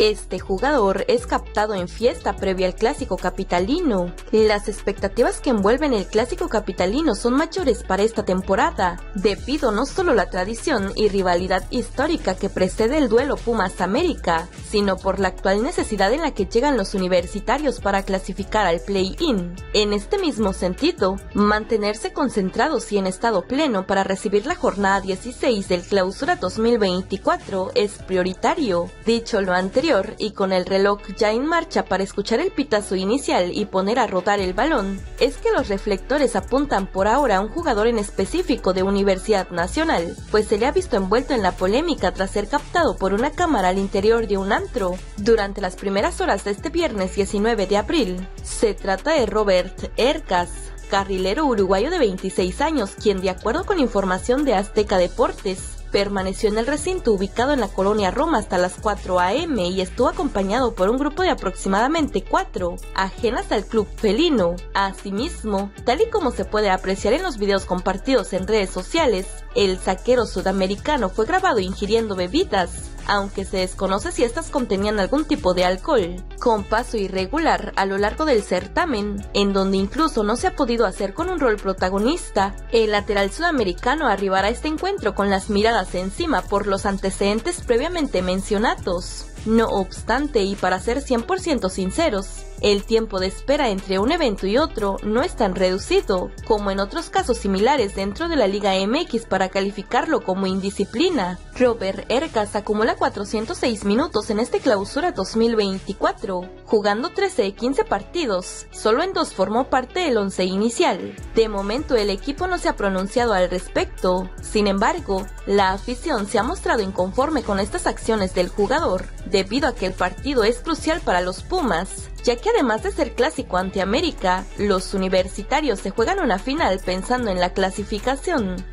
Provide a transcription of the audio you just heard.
Este jugador es captado en fiesta previa al clásico capitalino. Las expectativas que envuelven el clásico capitalino son mayores para esta temporada, debido no solo a la tradición y rivalidad histórica que precede el duelo Pumas América, sino por la actual necesidad en la que llegan los universitarios para clasificar al play-in. En este mismo sentido, mantenerse concentrados y en estado pleno para recibir la jornada 16 del clausura 2024 es prioritario. Dicho lo anterior, y con el reloj ya en marcha para escuchar el pitazo inicial y poner a rodar el balón, es que los reflectores apuntan por ahora a un jugador en específico de Universidad Nacional, pues se le ha visto envuelto en la polémica tras ser captado por una cámara al interior de un antro durante las primeras horas de este viernes 19 de abril. Se trata de Robert Ercas, carrilero uruguayo de 26 años, quien de acuerdo con información de Azteca Deportes, permaneció en el recinto ubicado en la colonia Roma hasta las 4 a.m. y estuvo acompañado por un grupo de aproximadamente cuatro, ajenas al club felino. Asimismo, tal y como se puede apreciar en los videos compartidos en redes sociales, el saquero sudamericano fue grabado ingiriendo bebidas, aunque se desconoce si estas contenían algún tipo de alcohol, con paso irregular a lo largo del certamen, en donde incluso no se ha podido hacer con un rol protagonista, el lateral sudamericano arribará a este encuentro con las miradas encima por los antecedentes previamente mencionados. No obstante, y para ser 100% sinceros, el tiempo de espera entre un evento y otro no es tan reducido como en otros casos similares dentro de la Liga MX para calificarlo como indisciplina. Robert Ergas acumula 406 minutos en este clausura 2024, jugando 13 de 15 partidos, solo en dos formó parte del once inicial. De momento el equipo no se ha pronunciado al respecto, sin embargo, la afición se ha mostrado inconforme con estas acciones del jugador, debido a que el partido es crucial para los Pumas, ya que además de ser clásico ante América, los universitarios se juegan una final pensando en la clasificación.